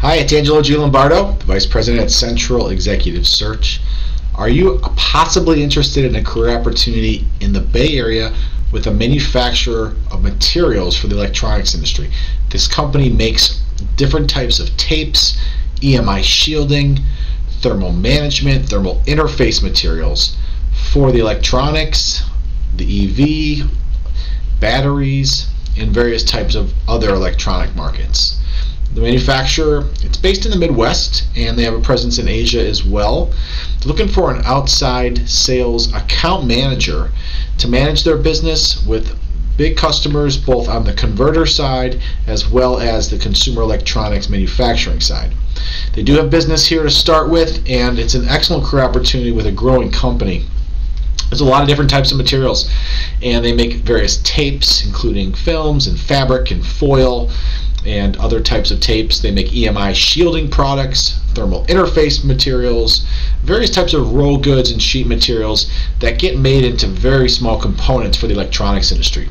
Hi, it's Angelo G. Lombardo, the Vice President at Central Executive Search. Are you possibly interested in a career opportunity in the Bay Area with a manufacturer of materials for the electronics industry? This company makes different types of tapes, EMI shielding, thermal management, thermal interface materials for the electronics, the EV, batteries, and various types of other electronic markets. The manufacturer, it's based in the Midwest and they have a presence in Asia as well. They're looking for an outside sales account manager to manage their business with big customers both on the converter side as well as the consumer electronics manufacturing side. They do have business here to start with and it's an excellent career opportunity with a growing company. There's a lot of different types of materials and they make various tapes including films and fabric and foil and other types of tapes. They make EMI shielding products, thermal interface materials, various types of roll goods and sheet materials that get made into very small components for the electronics industry.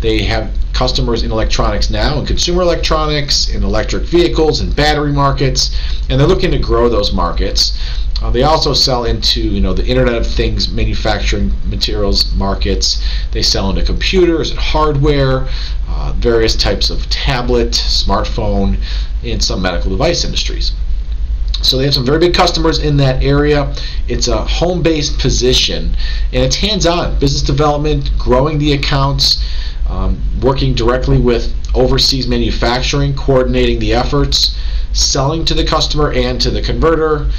They have customers in electronics now, in consumer electronics, in electric vehicles, and battery markets, and they're looking to grow those markets. Uh, they also sell into you know the Internet of Things manufacturing materials markets. They sell into computers and hardware, uh, various types of tablet, smartphone, and some medical device industries. So they have some very big customers in that area. It's a home-based position, and it's hands-on business development, growing the accounts, um, working directly with overseas manufacturing, coordinating the efforts, selling to the customer and to the converter,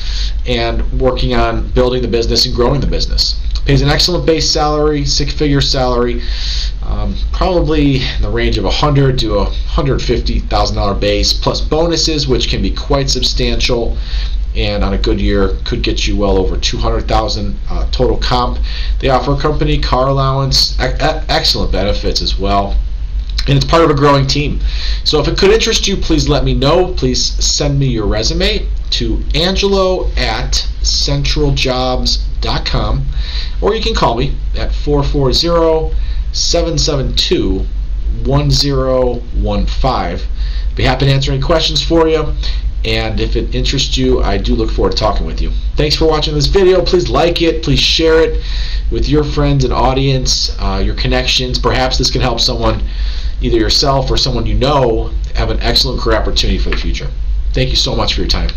and working on building the business and growing the business. Pays an excellent base salary, six-figure salary, um, probably in the range of 100 to 150 thousand dollar base plus bonuses, which can be quite substantial and on a good year could get you well over 200,000 uh, total comp. They offer a company car allowance, excellent benefits as well. And it's part of a growing team. So if it could interest you, please let me know. Please send me your resume to angelo at centraljobs.com or you can call me at 440 772 1015. Be happy to answer any questions for you. And if it interests you, I do look forward to talking with you. Thanks for watching this video. Please like it. Please share it with your friends and audience, uh, your connections. Perhaps this can help someone, either yourself or someone you know, have an excellent career opportunity for the future. Thank you so much for your time.